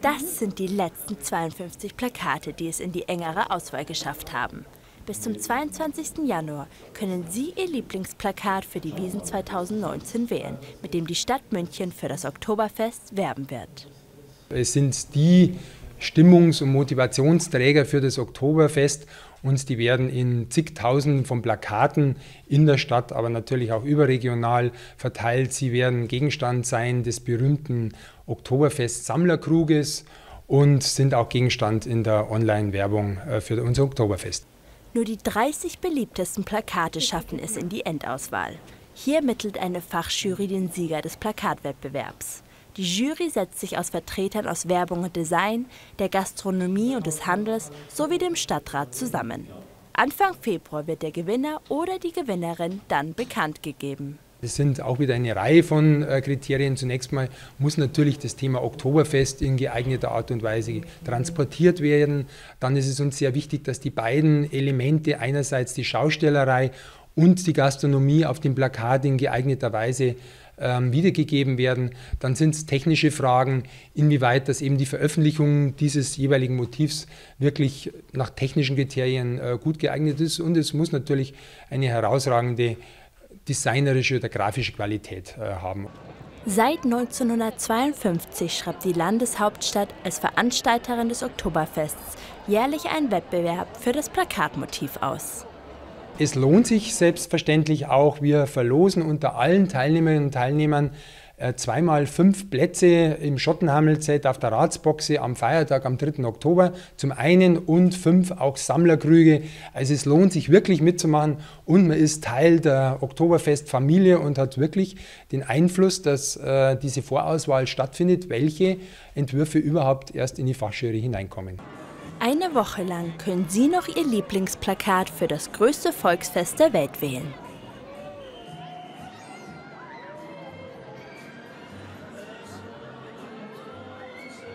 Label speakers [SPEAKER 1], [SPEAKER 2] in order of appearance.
[SPEAKER 1] Das sind die letzten 52 Plakate, die es in die engere Auswahl geschafft haben. Bis zum 22. Januar können Sie Ihr Lieblingsplakat für die Wiesen 2019 wählen, mit dem die Stadt München für das Oktoberfest werben wird.
[SPEAKER 2] Es sind die Stimmungs- und Motivationsträger für das Oktoberfest und die werden in zigtausenden von Plakaten in der Stadt, aber natürlich auch überregional verteilt. Sie werden Gegenstand sein des berühmten Oktoberfest-Sammlerkruges und sind auch Gegenstand in der Online-Werbung äh, für unser Oktoberfest.
[SPEAKER 1] Nur die 30 beliebtesten Plakate schaffen es in die Endauswahl. Hier mittelt eine Fachjury den Sieger des Plakatwettbewerbs. Die Jury setzt sich aus Vertretern aus Werbung und Design, der Gastronomie und des Handels sowie dem Stadtrat zusammen. Anfang Februar wird der Gewinner oder die Gewinnerin dann bekannt gegeben.
[SPEAKER 2] Es sind auch wieder eine Reihe von äh, Kriterien. Zunächst mal muss natürlich das Thema Oktoberfest in geeigneter Art und Weise transportiert werden. Dann ist es uns sehr wichtig, dass die beiden Elemente, einerseits die Schaustellerei und die Gastronomie auf dem Plakat in geeigneter Weise ähm, wiedergegeben werden. Dann sind es technische Fragen, inwieweit das eben die Veröffentlichung dieses jeweiligen Motivs wirklich nach technischen Kriterien äh, gut geeignet ist. Und es muss natürlich eine herausragende designerische oder grafische Qualität äh, haben.
[SPEAKER 1] Seit 1952 schreibt die Landeshauptstadt als Veranstalterin des Oktoberfests jährlich einen Wettbewerb für das Plakatmotiv aus.
[SPEAKER 2] Es lohnt sich selbstverständlich auch. Wir verlosen unter allen Teilnehmerinnen und Teilnehmern äh, zweimal fünf Plätze im Schottenhammelzelt auf der Ratsboxe am Feiertag am 3. Oktober zum einen und fünf auch Sammlerkrüge. Also es lohnt sich wirklich mitzumachen und man ist Teil der Oktoberfestfamilie und hat wirklich den Einfluss, dass äh, diese Vorauswahl stattfindet, welche Entwürfe überhaupt erst in die Fachjury hineinkommen.
[SPEAKER 1] Eine Woche lang können Sie noch Ihr Lieblingsplakat für das größte Volksfest der Welt wählen.